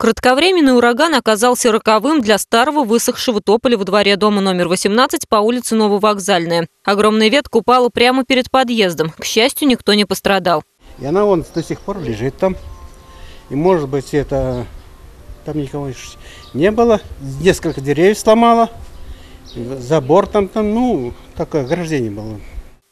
Кратковременный ураган оказался роковым для старого высохшего тополя во дворе дома номер 18 по улице Нововокзальная. Огромная ветка упала прямо перед подъездом. К счастью, никто не пострадал. И она вон до сих пор лежит там. И может быть это... Там никого не было. Несколько деревьев сломала. Забор там, там ну, такое ограждение было.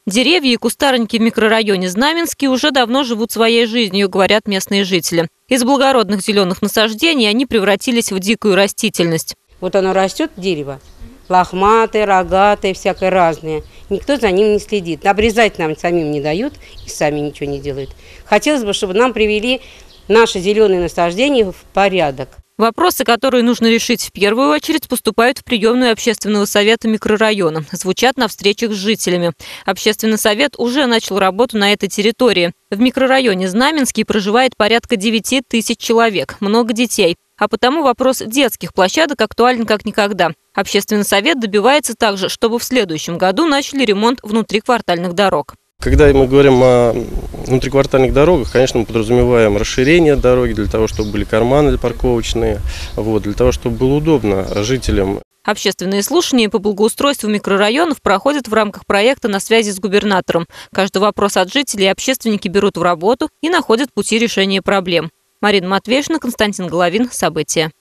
Деревья и кустарники в микрорайоне Знаменский уже давно живут своей жизнью, говорят местные жители. Из благородных зеленых насаждений они превратились в дикую растительность. Вот оно растет, дерево, лохматое, рогатое, всякое разное. Никто за ним не следит. Обрезать нам самим не дают и сами ничего не делают. Хотелось бы, чтобы нам привели наши зеленые насаждения в порядок. Вопросы, которые нужно решить в первую очередь, поступают в приемную общественного совета микрорайона. Звучат на встречах с жителями. Общественный совет уже начал работу на этой территории. В микрорайоне Знаменский проживает порядка 9 тысяч человек, много детей. А потому вопрос детских площадок актуален как никогда. Общественный совет добивается также, чтобы в следующем году начали ремонт внутриквартальных дорог. Когда мы говорим о внутриквартальных дорогах, конечно, мы подразумеваем расширение дороги для того, чтобы были карманы парковочные, вот, для того, чтобы было удобно жителям. Общественные слушания по благоустройству микрорайонов проходят в рамках проекта «На связи с губернатором». Каждый вопрос от жителей общественники берут в работу и находят пути решения проблем. Марина Матвеевна, Константин Головин. События.